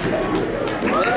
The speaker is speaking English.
Fire, What